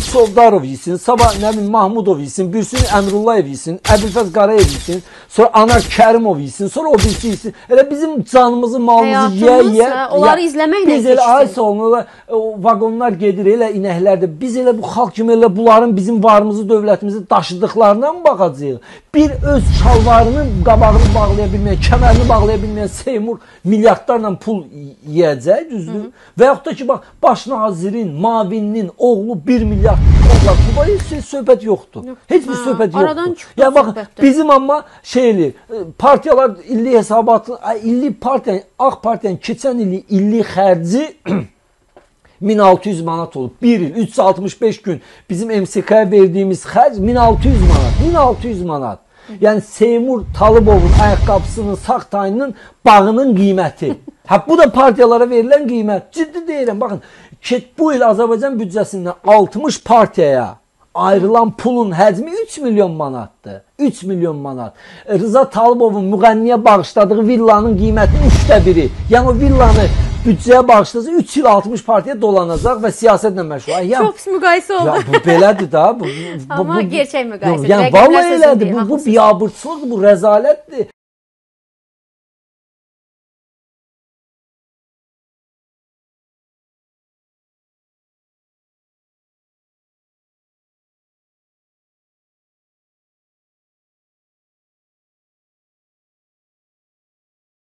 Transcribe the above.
Çovdarov yesin, sabah nə bilim Mahmudov yesin, Bürsün Əmrullayev yesin, Əbülfəz Qarayev yesin, sonra Anar Kərimov yesin, sonra o birisi yesin. Elə bizim canımızı, malımızı yeyə yeyə. hə, onları ya- izləməklə Biz elə ay sonunda o vaqonlar gedir, elə inəklərdə. Biz elə bu xalq kimi elə bunların bizim varımızı, dövlətimizi daşıdıqlarına mı baxacağıq? Bir öz şalvarının qabağını bağlaya bilməyən, kəmərini bağlaya bilməyən Seymur milyardlarla pul yeyəcək, düzdür? Və yaxud da ki, bax, baş nazirin, mavinin oğlu 1 milyard dollar pul var, heç söhbət yoxdur. Heç bir Hə, söhbət aradan yoxdur. çıxdı Ya bax, söhbətdə. bizim amma şey eləyir, partiyalar illik hesabatı, illik partiya, Ağ partiyanın keçən illik illik xərci 1600 manat olub. 1 il 365 gün bizim MSK-ya verdiyimiz xərc 1600 manat. 1600 manat. Yəni Seymur Talıbovun ayaqqabısının sağ tayının bağının qiyməti. Hə bu da partiyalara verilən qiymət. Ciddi deyirəm. Baxın, ke- bu il Azərbaycan büdcəsindən 60 partiyaya ayrılan pulun həcmi 3 milyon manatdır. 3 milyon manat. Rıza Talıbovun müğənniyə bağışladığı villanın qiymətinin 3də biri. Yəni o villanı büdcəyə bağışlasa 3 il 60 partiya dolanacaq və siyasətlə məşğul. Yəni, Çox pis müqayisə oldu. ya bu belədir da. Bu, bu, Amma gerçək müqayisədir. Yəni vallahi elədir. Bu, bu biabırçılıqdır, bu rəzalətdir.